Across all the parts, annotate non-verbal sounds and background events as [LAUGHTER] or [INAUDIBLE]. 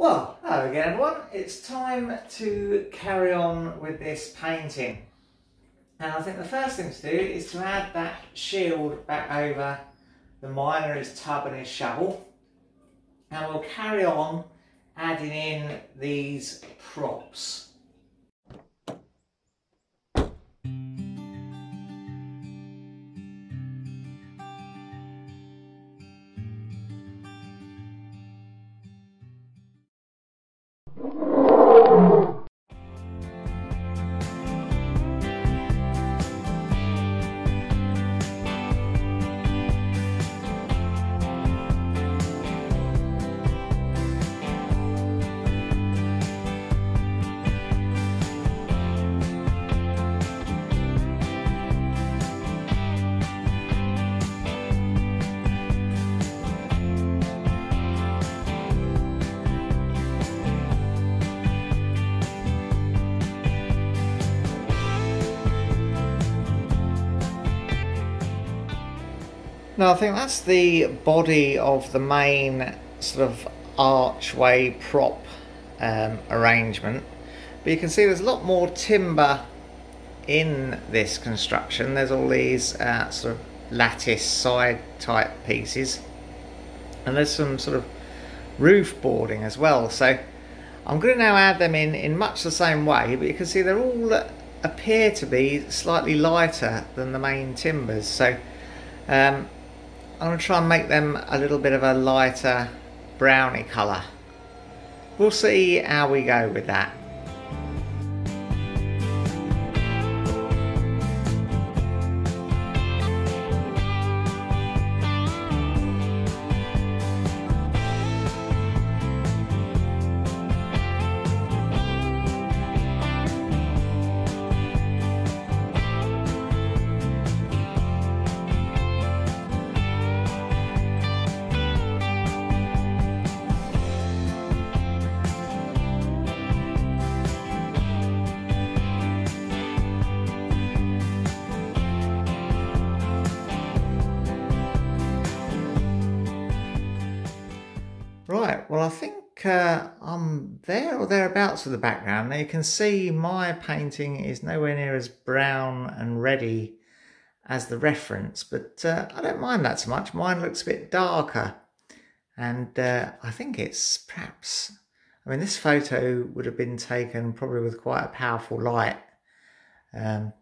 Well, hello again everyone. It's time to carry on with this painting. And I think the first thing to do is to add that shield back over the miner, his tub and his shovel. And we'll carry on adding in these props. No, I think that's the body of the main sort of archway prop um, arrangement. But you can see there's a lot more timber in this construction. There's all these uh, sort of lattice side type pieces. And there's some sort of roof boarding as well. So I'm going to now add them in in much the same way. But you can see they're all appear to be slightly lighter than the main timbers. So um, I'm going to try and make them a little bit of a lighter browny colour. We'll see how we go with that. Well I think uh, I'm there or thereabouts with the background. Now you can see my painting is nowhere near as brown and ready as the reference, but uh, I don't mind that so much. Mine looks a bit darker and uh, I think it's perhaps, I mean this photo would have been taken probably with quite a powerful light. Um,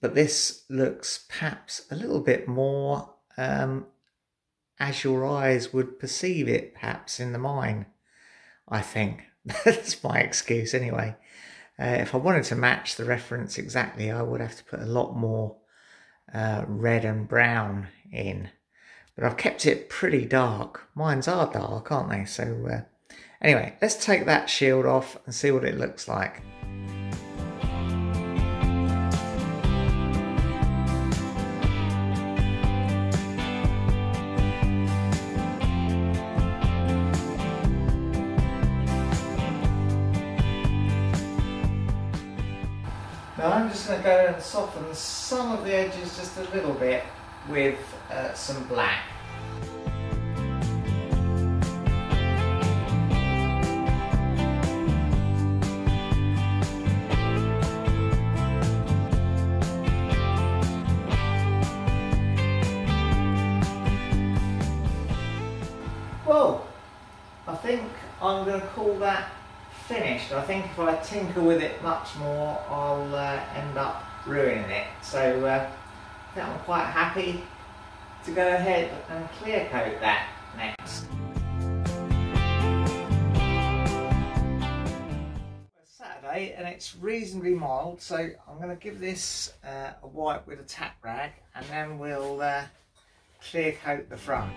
but this looks perhaps a little bit more um, as your eyes would perceive it, perhaps in the mine. I think [LAUGHS] that's my excuse anyway. Uh, if I wanted to match the reference exactly, I would have to put a lot more uh, red and brown in. But I've kept it pretty dark. Mines are dark, aren't they? So uh, anyway, let's take that shield off and see what it looks like. I'm just going to go and soften some of the edges just a little bit with uh, some black. Well, I think I'm going to call that finished. I think if I tinker with it much more, I'll uh, end up ruining it. So uh, I think I'm quite happy to go ahead and clear coat that next. It's Saturday and it's reasonably mild, so I'm going to give this uh, a wipe with a tack rag and then we'll uh, clear coat the front.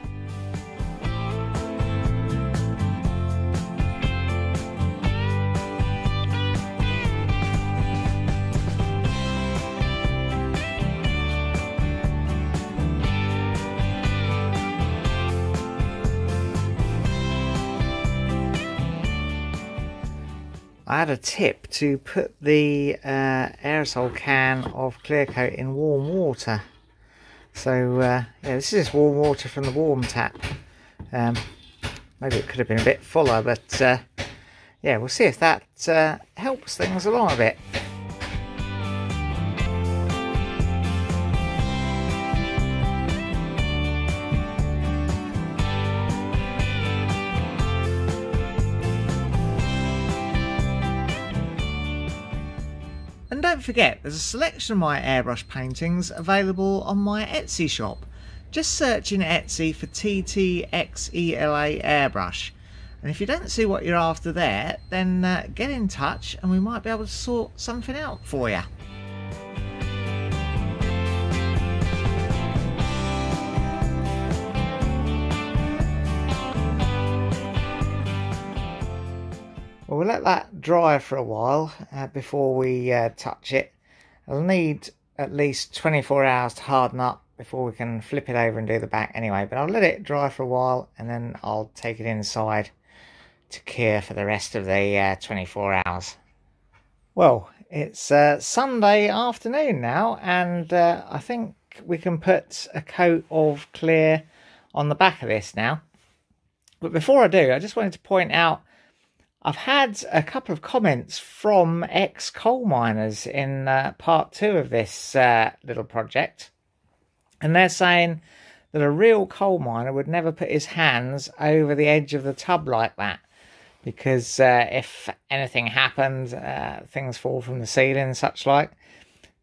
I had a tip to put the uh, aerosol can of clear coat in warm water. So uh, yeah, this is just warm water from the warm tap. Um, maybe it could have been a bit fuller, but uh, yeah, we'll see if that uh, helps things along a bit. Don't forget, there's a selection of my airbrush paintings available on my Etsy shop. Just search in Etsy for TTXELA airbrush. And if you don't see what you're after there, then uh, get in touch and we might be able to sort something out for you. Well, let that dry for a while uh, before we uh, touch it. It'll need at least 24 hours to harden up before we can flip it over and do the back anyway. But I'll let it dry for a while and then I'll take it inside to cure for the rest of the uh, 24 hours. Well, it's uh, Sunday afternoon now and uh, I think we can put a coat of clear on the back of this now. But before I do, I just wanted to point out I've had a couple of comments from ex coal miners in uh, part two of this uh, little project, and they're saying that a real coal miner would never put his hands over the edge of the tub like that because uh, if anything happened, uh, things fall from the ceiling such like,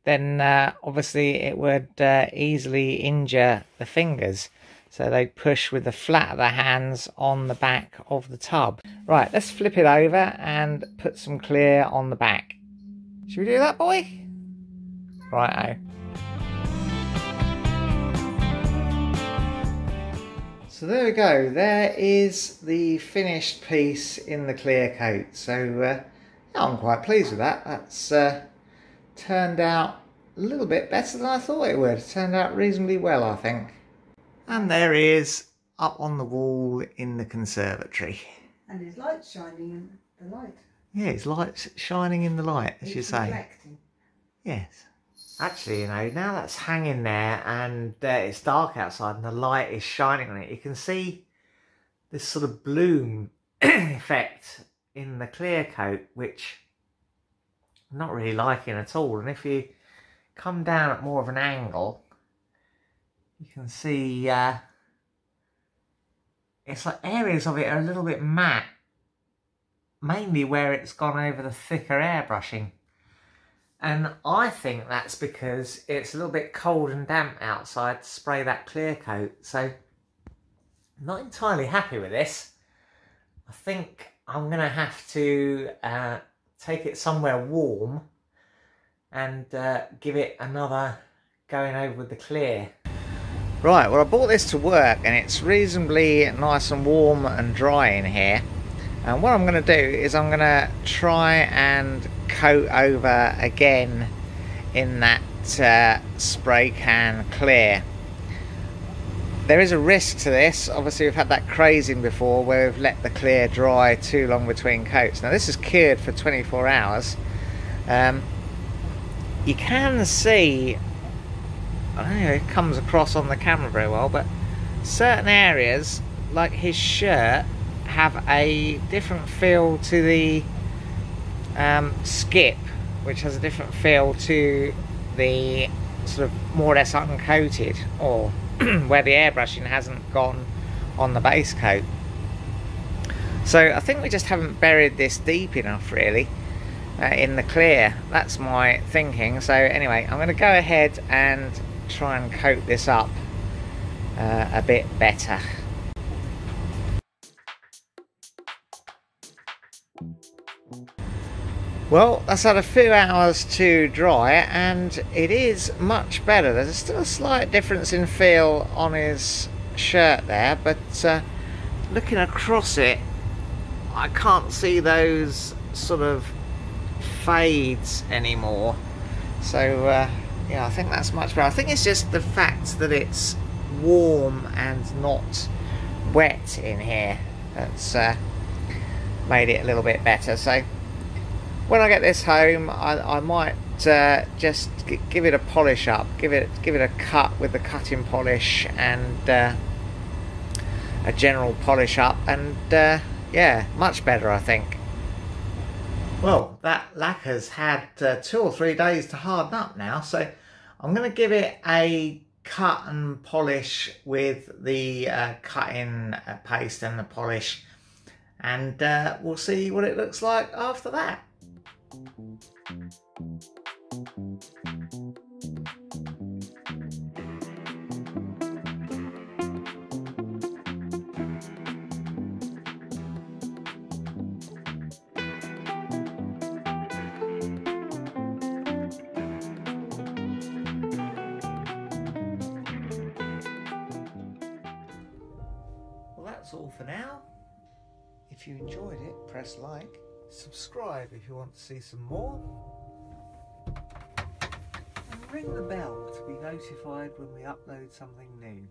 then uh, obviously it would uh, easily injure the fingers. So they push with the flat of the hands on the back of the tub. Right, let's flip it over and put some clear on the back. Should we do that, boy? Righto. So there we go. There is the finished piece in the clear coat. So uh, I'm quite pleased with that. That's uh, turned out a little bit better than I thought it would. It turned out reasonably well, I think. And there he is, up on the wall in the conservatory. And his light's shining in the light. Yeah, his light's shining in the light, as It's you say. reflecting. Yes. Actually, you know, now that's hanging there and uh, it's dark outside and the light is shining on it, you can see this sort of bloom [CLEARS THROAT] effect in the clear coat, which I'm not really liking at all. And if you come down at more of an angle, you can see uh, it's like areas of it are a little bit matte, mainly where it's gone over the thicker airbrushing. And I think that's because it's a little bit cold and damp outside to spray that clear coat. So, not entirely happy with this. I think I'm going to have to uh, take it somewhere warm and uh, give it another going over with the clear. Right, well I bought this to work and it's reasonably nice and warm and dry in here. And what I'm going to do is I'm going to try and coat over again in that uh, spray can clear. There is a risk to this. Obviously we've had that crazing before where we've let the clear dry too long between coats. Now this is cured for 24 hours. Um, you can see, I don't know if it comes across on the camera very well, but certain areas like his shirt have a different feel to the um, skip, which has a different feel to the sort of more or less uncoated, or [CLEARS THROAT] where the airbrushing hasn't gone on the base coat. So I think we just haven't buried this deep enough, really, uh, in the clear. That's my thinking. So anyway, I'm going to go ahead and try and coat this up uh, a bit better. Well, that's had a few hours to dry and it is much better. There's still a slight difference in feel on his shirt there, but uh, looking across it, I can't see those sort of fades anymore. So, uh, yeah, I think that's much better. I think it's just the fact that it's warm and not wet in here that's uh, made it a little bit better. So, when I get this home, I, I might uh, just give it a polish up, give it give it a cut with the cutting polish, and uh, a general polish up and uh, yeah, much better I think. Well, that lacquer's had uh, two or three days to harden up now, so I'm going to give it a cut and polish with the uh, cutting uh, paste and the polish and uh, we'll see what it looks like after that. That's all for now. If you enjoyed it, press like. Subscribe if you want to see some more. And ring the bell to be notified when we upload something new.